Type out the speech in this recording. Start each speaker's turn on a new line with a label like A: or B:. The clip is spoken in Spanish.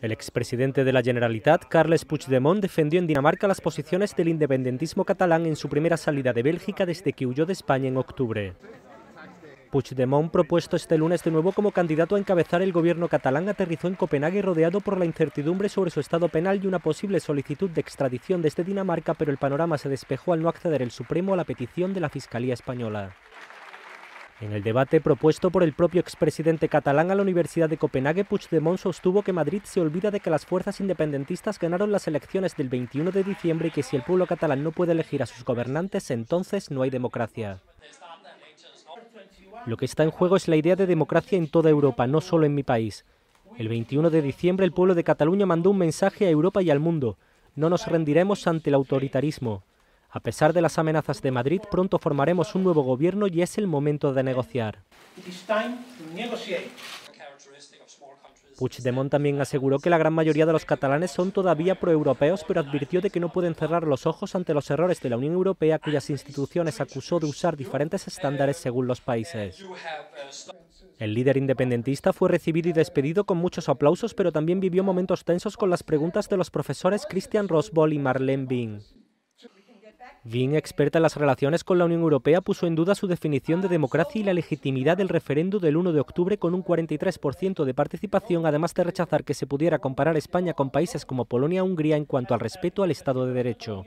A: El expresidente de la Generalitat, Carles Puigdemont, defendió en Dinamarca las posiciones del independentismo catalán en su primera salida de Bélgica desde que huyó de España en octubre. Puigdemont, propuesto este lunes de nuevo como candidato a encabezar el gobierno catalán, aterrizó en Copenhague rodeado por la incertidumbre sobre su estado penal y una posible solicitud de extradición desde Dinamarca, pero el panorama se despejó al no acceder el Supremo a la petición de la Fiscalía Española. En el debate propuesto por el propio expresidente catalán a la Universidad de Copenhague, Puigdemont sostuvo que Madrid se olvida de que las fuerzas independentistas ganaron las elecciones del 21 de diciembre y que si el pueblo catalán no puede elegir a sus gobernantes, entonces no hay democracia. Lo que está en juego es la idea de democracia en toda Europa, no solo en mi país. El 21 de diciembre el pueblo de Cataluña mandó un mensaje a Europa y al mundo. No nos rendiremos ante el autoritarismo. A pesar de las amenazas de Madrid, pronto formaremos un nuevo gobierno y es el momento de negociar. Puigdemont también aseguró que la gran mayoría de los catalanes son todavía proeuropeos, pero advirtió de que no pueden cerrar los ojos ante los errores de la Unión Europea, cuyas instituciones acusó de usar diferentes estándares según los países. El líder independentista fue recibido y despedido con muchos aplausos, pero también vivió momentos tensos con las preguntas de los profesores Christian Rosbol y Marlene Bing. Guin, experta en las relaciones con la Unión Europea, puso en duda su definición de democracia y la legitimidad del referendo del 1 de octubre con un 43% de participación, además de rechazar que se pudiera comparar España con países como Polonia o Hungría en cuanto al respeto al Estado de Derecho.